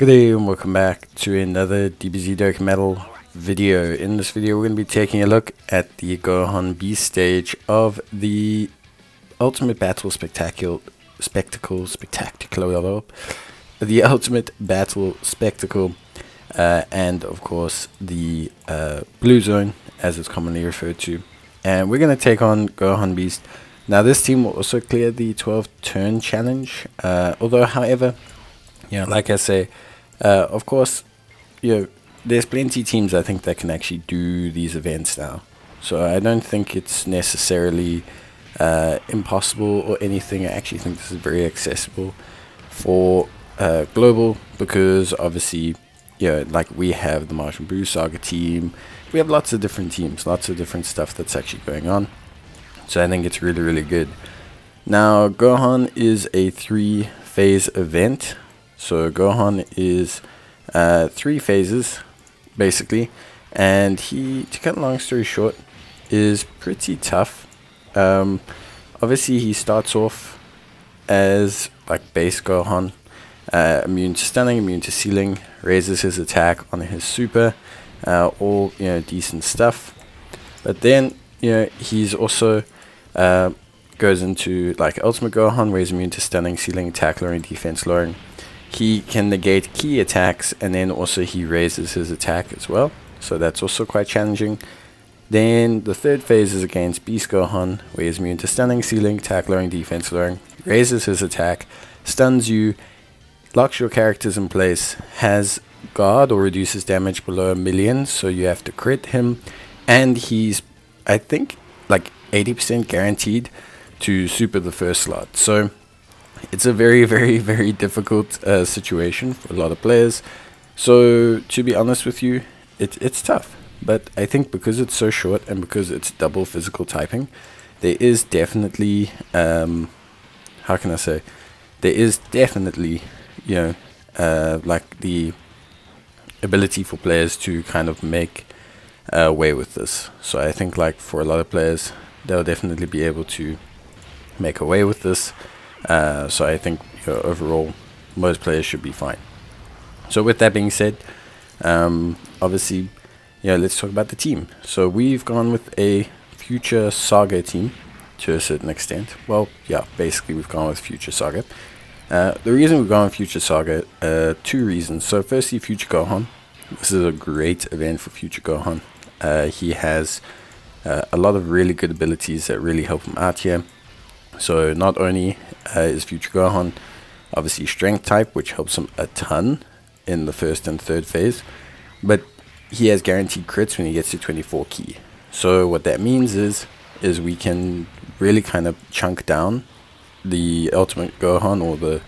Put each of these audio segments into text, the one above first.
Good day and welcome back to another DBZ Dokkan Battle video. In this video we're going to be taking a look at the Gohan Beast stage of the Ultimate Battle Spectacular Spectacle Spectacular the Ultimate Battle Spectacle uh, and of course the uh, Blue Zone as it's commonly referred to. And we're going to take on Gohan Beast. Now this team will also clear the 12 turn challenge, uh, although however, you know, like I say, uh, of course, you know, there's plenty teams I think that can actually do these events now. So I don't think it's necessarily uh, impossible or anything. I actually think this is very accessible for uh, global because obviously, you know, like we have the Majin Buu Saga team. We have lots of different teams, lots of different stuff that's actually going on. So I think it's really, really good. Now, Gohan is a three phase event. So Gohan is uh, three phases, basically, and he, to cut a long story short, is pretty tough. Um, obviously, he starts off as like base Gohan, uh, immune to stunning, immune to sealing, raises his attack on his super, uh, all you know decent stuff. But then you know he's also uh, goes into like Ultimate Gohan, where he's immune to stunning, sealing, attack, lowering, defense, lowering he can negate key attacks and then also he raises his attack as well. So that's also quite challenging. Then the third phase is against Beast Gohan, where he's immune to stunning, sealing, attack, lowering, defense, lowering, raises his attack, stuns you, locks your characters in place, has guard or reduces damage below a million, so you have to crit him, and he's, I think, like 80% guaranteed to super the first slot. So it's a very, very, very difficult uh, situation for a lot of players. So to be honest with you, it, it's tough. But I think because it's so short and because it's double physical typing, there is definitely, um, how can I say, there is definitely, you know, uh, like the ability for players to kind of make uh, way with this. So I think like for a lot of players, they'll definitely be able to make away with this. Uh, so I think you know, overall, most players should be fine. So with that being said, um, obviously, yeah, let's talk about the team. So we've gone with a future Saga team to a certain extent. Well, yeah, basically we've gone with future Saga. Uh, the reason we've gone with future Saga, uh, two reasons. So firstly, future Gohan. This is a great event for future Gohan. Uh, he has uh, a lot of really good abilities that really help him out here. So not only uh, is Future Gohan obviously strength type, which helps him a ton in the first and third phase, but he has guaranteed crits when he gets to 24 key. So what that means is, is we can really kind of chunk down the Ultimate Gohan or the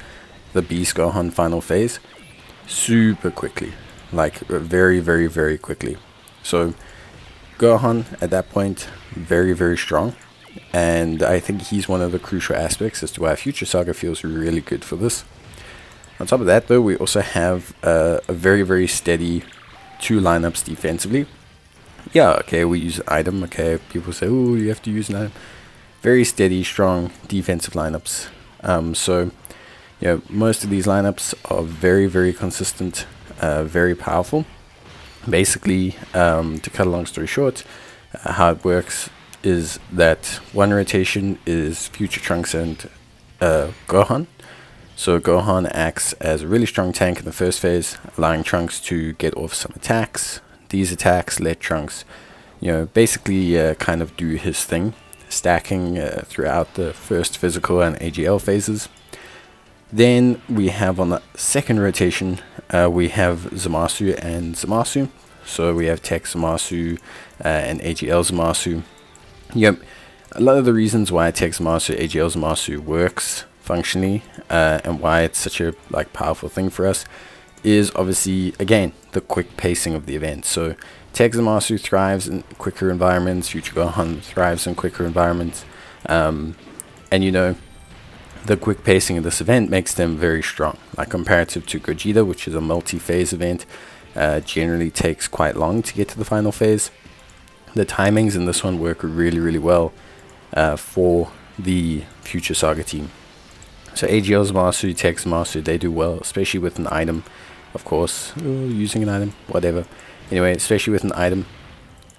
the Beast Gohan final phase super quickly, like very very very quickly. So Gohan at that point very very strong and I think he's one of the crucial aspects as to why Future Saga feels really good for this. On top of that, though, we also have uh, a very, very steady two lineups defensively. Yeah, okay, we use an item. Okay, people say, oh, you have to use an item. Very steady, strong defensive lineups. Um, so, you know, most of these lineups are very, very consistent, uh, very powerful. Basically, um, to cut a long story short, uh, how it works is that one rotation is Future Trunks and uh, Gohan. So Gohan acts as a really strong tank in the first phase, allowing Trunks to get off some attacks. These attacks let Trunks, you know, basically uh, kind of do his thing, stacking uh, throughout the first physical and AGL phases. Then we have on the second rotation, uh, we have Zamasu and Zamasu. So we have Tech Zamasu uh, and AGL Zamasu Yep. A lot of the reasons why Tech Zamasu, AGL Zamasu works functionally uh, and why it's such a like powerful thing for us is obviously, again, the quick pacing of the event. So Tech Zamasu thrives in quicker environments, Future Gohan thrives in quicker environments. Um, and you know, the quick pacing of this event makes them very strong. Like comparative to Gogeta, which is a multi-phase event, uh, generally takes quite long to get to the final phase the timings in this one work really, really well uh, for the Future Saga team. So AGL Zamasu, Tech Zamasu, they do well, especially with an item, of course, using an item, whatever. Anyway, especially with an item,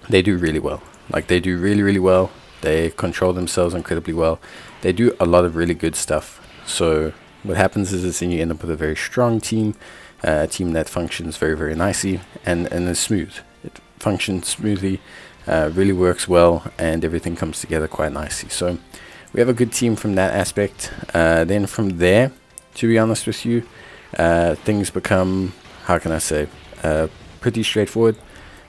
they do really well. Like they do really, really well. They control themselves incredibly well. They do a lot of really good stuff. So what happens is, is you end up with a very strong team, uh, a team that functions very, very nicely and, and is smooth. It functions smoothly, uh, really works well, and everything comes together quite nicely. So we have a good team from that aspect. Uh, then from there, to be honest with you, uh, things become, how can I say, uh, pretty straightforward.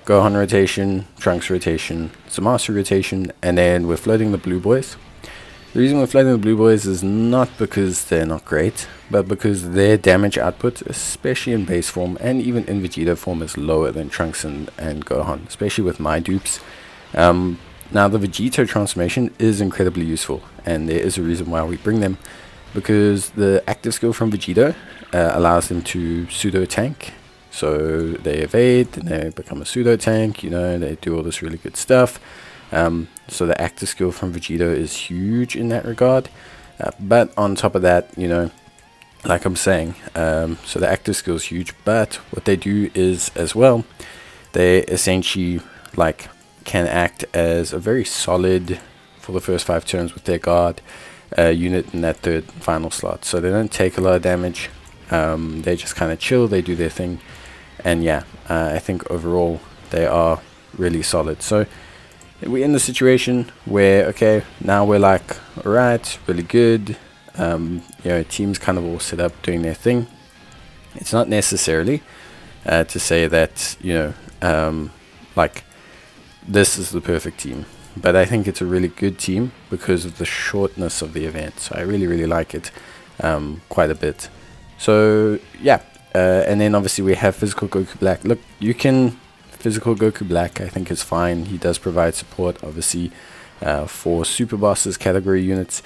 Gohan rotation, Trunks rotation, Zamasu rotation, and then we're floating the blue boys. The reason we're floating the blue boys is not because they're not great, but because their damage output, especially in base form and even in Vegito form, is lower than Trunks and, and Gohan, especially with my dupes. Um, now the Vegito transformation is incredibly useful, and there is a reason why we bring them, because the active skill from Vegito uh, allows them to pseudo tank so they evade, and they become a pseudo tank, you know, they do all this really good stuff. Um, so the active skill from Vegito is huge in that regard. Uh, but on top of that, you know, like I'm saying, um, so the active skill is huge, but what they do is as well, they essentially like can act as a very solid for the first five turns with their guard uh, unit in that third final slot. So they don't take a lot of damage. Um, they just kind of chill, they do their thing and yeah, uh, I think overall they are really solid. So we're in the situation where okay, now we're like, all right, really good. Um, you know, teams kind of all set up doing their thing. It's not necessarily uh, to say that you know, um, like this is the perfect team, but I think it's a really good team because of the shortness of the event. So I really, really like it um, quite a bit. So yeah, uh, and then obviously we have Physical Goku Black. Look, you can... Physical Goku Black I think is fine. He does provide support obviously uh, for Super Bosses category units.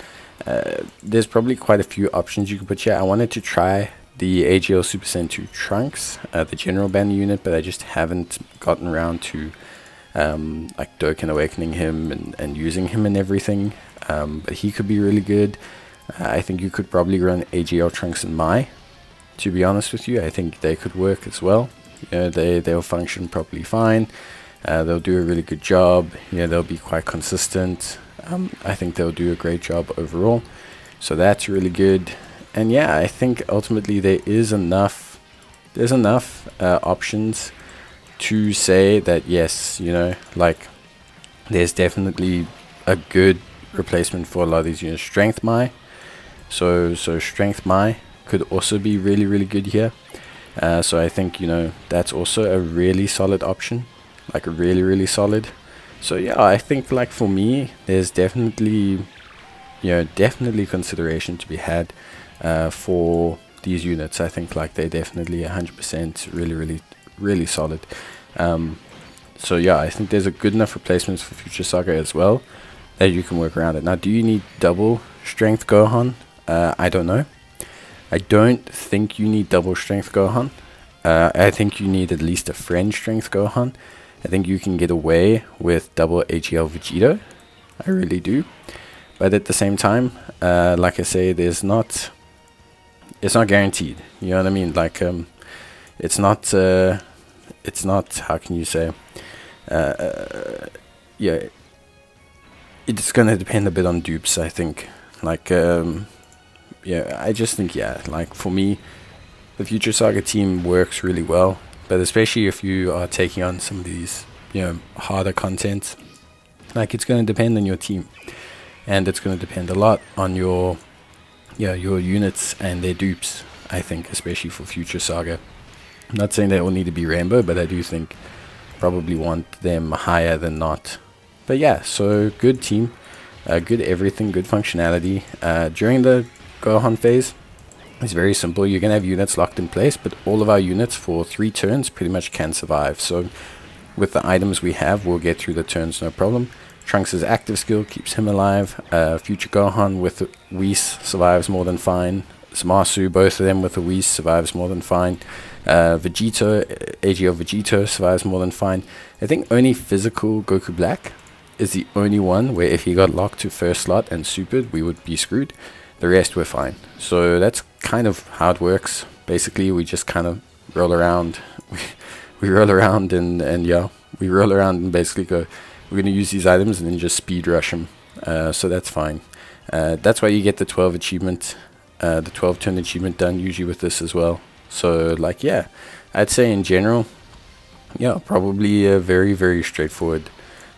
Uh, there's probably quite a few options you can put here. I wanted to try the AGL Super Saiyan 2 Trunks, uh, the General Banner unit, but I just haven't gotten around to um, like Dokkan Awakening him and, and using him and everything. Um, but he could be really good. Uh, I think you could probably run AGL Trunks and Mai to be honest with you. I think they could work as well. You know, they, they'll function properly fine. Uh, they'll do a really good job. Yeah, they'll be quite consistent. Um, I think they'll do a great job overall. So that's really good. And yeah, I think ultimately there is enough, there's enough uh, options to say that yes, you know, like there's definitely a good replacement for a lot of these units. Strength Mai. So, so Strength Mai could also be really, really good here. Uh, so I think, you know, that's also a really solid option. Like really, really solid. So yeah, I think like for me, there's definitely, you know, definitely consideration to be had uh, for these units. I think like they're definitely 100% really, really, really solid. Um, so yeah, I think there's a good enough replacements for Future Saga as well that you can work around it. Now, do you need double strength Gohan? Uh, I don't know. I don't think you need double strength Gohan. Uh, I think you need at least a friend strength Gohan. I think you can get away with double AGL Vegito. I really do. But at the same time, uh, like I say, there's not... It's not guaranteed. You know what I mean? Like, um, it's not... Uh, it's not... How can you say? Uh, uh yeah. It's gonna depend a bit on dupes, I think. Like, um, yeah, I just think yeah, like for me, the Future Saga team works really well. But especially if you are taking on some of these, you know, harder content, like it's going to depend on your team, and it's going to depend a lot on your, yeah, your units and their dupes. I think, especially for Future Saga. I'm not saying they all need to be Rainbow, but I do think probably want them higher than not. But yeah, so good team, uh, good everything, good functionality. Uh, during the Gohan phase is very simple. You're going to have units locked in place, but all of our units for three turns pretty much can survive. So with the items we have, we'll get through the turns no problem. Trunks' active skill keeps him alive. Uh, Future Gohan with Whis survives more than fine. Zamasu, both of them with the Whis survives more than fine. Uh, Vegito, AGL Vegito survives more than fine. I think only physical Goku Black is the only one where if he got locked to first slot and supered, we would be screwed. The rest we're fine. So that's kind of how it works. Basically, we just kind of roll around. we roll around and, and yeah, we roll around and basically go, we're going to use these items and then just speed rush them. Uh, so that's fine. Uh, that's why you get the 12 achievement, uh, the 12 turn achievement done usually with this as well. So like, yeah, I'd say in general, yeah, probably a very, very straightforward,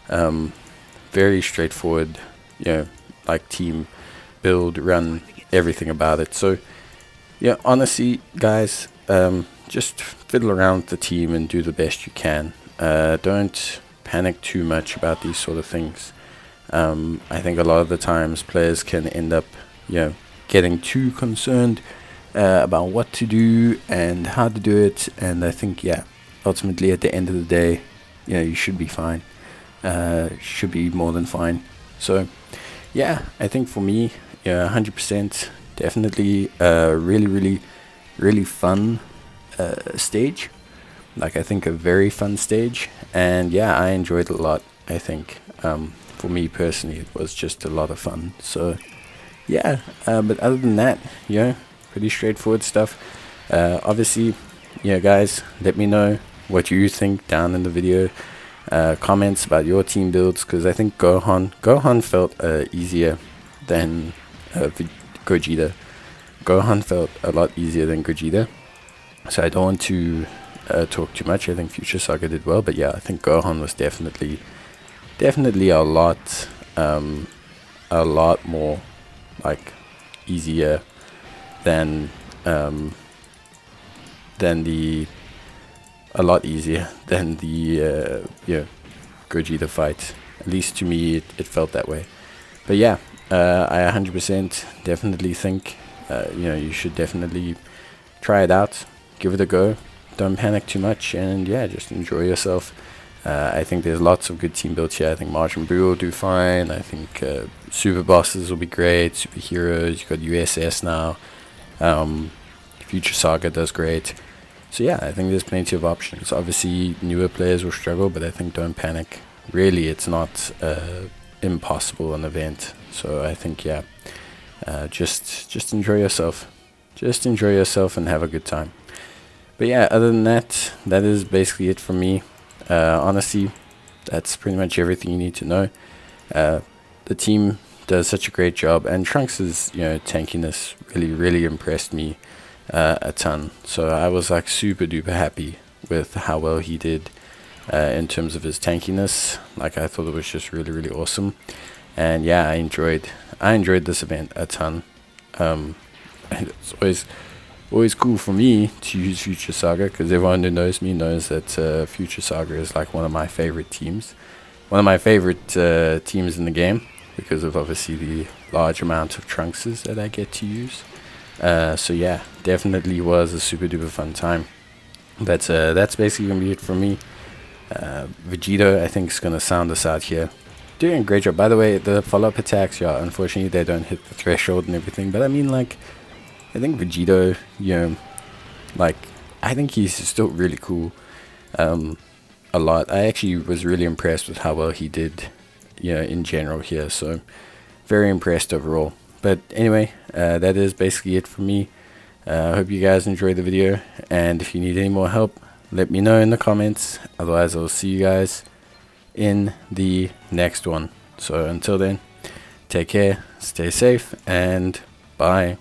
um, very straightforward, you know, like team build, run, everything about it. So, yeah, honestly, guys, um, just fiddle around with the team and do the best you can. Uh, don't panic too much about these sort of things. Um, I think a lot of the times players can end up, you know, getting too concerned uh, about what to do and how to do it. And I think, yeah, ultimately at the end of the day, you know, you should be fine. Uh, should be more than fine. So, yeah, I think for me, yeah, 100%, definitely a really, really, really fun uh, stage. Like, I think a very fun stage. And yeah, I enjoyed it a lot, I think. Um, for me personally, it was just a lot of fun. So, yeah, uh, but other than that, yeah, pretty straightforward stuff. Uh, obviously, yeah, guys, let me know what you think down in the video. Uh, comments about your team builds because I think Gohan Gohan felt uh, easier than uh, Gogeta. Gohan felt a lot easier than Gogeta, so I don't want to uh, talk too much. I think Future Saga did well, but yeah, I think Gohan was definitely definitely a lot um, a lot more like easier than um, than the a lot easier than the uh, yeah Gogeta fight. At least to me, it, it felt that way. But yeah, uh, I 100% definitely think uh, you know you should definitely try it out, give it a go. Don't panic too much, and yeah, just enjoy yourself. Uh, I think there's lots of good team builds here. I think Majin Buu will do fine. I think uh, super bosses will be great. Superheroes, you've got USS now. Um, Future Saga does great. So yeah, I think there's plenty of options. Obviously, newer players will struggle, but I think don't panic. Really, it's not uh, impossible an event. So I think yeah, uh, just just enjoy yourself, just enjoy yourself and have a good time. But yeah, other than that, that is basically it for me. Uh, honestly, that's pretty much everything you need to know. Uh, the team does such a great job, and Trunks' you know tankiness really really impressed me uh, a ton. So I was like super duper happy with how well he did uh, in terms of his tankiness. Like I thought it was just really really awesome, and yeah, I enjoyed I enjoyed this event a ton. Um, it's always always cool for me to use Future Saga because everyone who knows me knows that uh, Future Saga is like one of my favorite teams, one of my favorite uh, teams in the game because of obviously the large amount of trunkses that I get to use. Uh, so yeah, definitely was a super duper fun time. But uh, that's basically gonna be it for me. Uh, Vegito, I think, is gonna sound us out here. Doing a great job. By the way, the follow-up attacks, yeah, unfortunately they don't hit the threshold and everything. But I mean, like, I think Vegito, you know, like, I think he's still really cool. Um, a lot. I actually was really impressed with how well he did, you know, in general here. So, very impressed overall. But anyway, uh, that is basically it for me. Uh, I uh, hope you guys enjoyed the video. And if you need any more help, let me know in the comments. Otherwise, I'll see you guys in the next one. So until then, take care, stay safe, and bye.